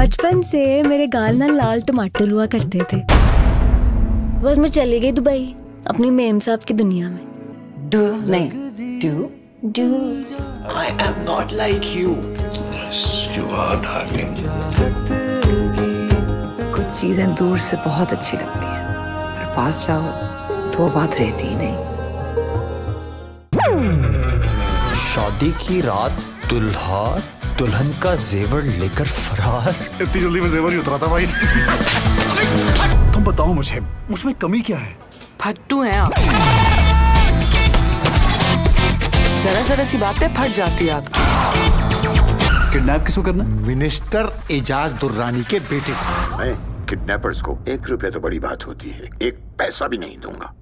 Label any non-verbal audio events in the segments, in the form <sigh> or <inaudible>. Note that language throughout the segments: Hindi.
बचपन से मेरे गाल ना लाल टमाटर हुआ करते थे। बस मैं चली गई दुबई अपनी मेम साहब की दुनिया में। Do नहीं do I am not like you. Yes, you are, darling. कुछ चीज़ें दूर से बहुत अच्छी लगती हैं। पर पास जाओ तो वो बात रहती ही नहीं। शादी की रात दुल्हा दुल्हन का जेवर लेकर फरार। इतनी जल्दी में जेवर ही उतरा था भाई। तुम बताओ मुझे मुझमें कमी क्या है? फट्टू हैं आप। जरा जरा सी बात पे फट जाती है आपकी। किडनैप किसको करना? मिनिस्टर एजाज दुर्रानी के बेटे मैं किडनैपर्स को एक रुपया तो बड़ी बात होती है एक पैसा भी नहीं दूँगा।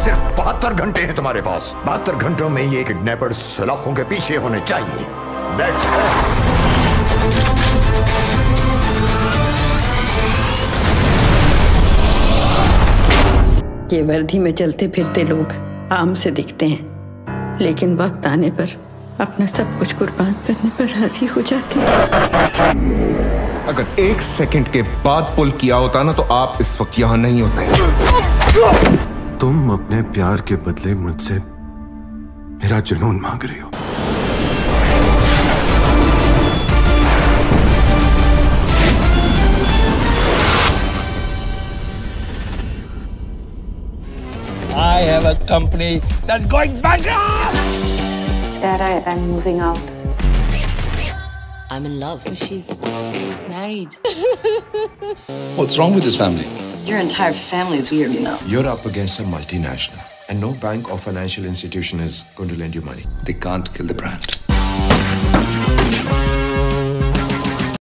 सिर्फ़ बहत्तर घंटे हैं तुम्हारे पास। बहत्तर घंटों में ये किडनैपर सलाखों के पीछे होने चाहिए। That's all. ये वर्दी में चलते फिरते लोग आम से दिखते हैं लेकिन वक्त आने पर अपना सब कुछ कुर्बान करने पर राज़ी हो जाते हैं। अगर एक सेकंड के बाद पुल किया होता ना तो आप इस वक्त यहाँ नहीं होते। तुम अपने प्यार के बदले मुझसे मेरा जुनून मांग रही हो। Have a company that's going bankrupt. Dad, I, I'm moving out. I'm in love. She's married. <laughs> What's wrong with this family? Your entire family's weird, you know. You're up against a multinational, and no bank or financial institution is going to lend you money. They can't kill the brand.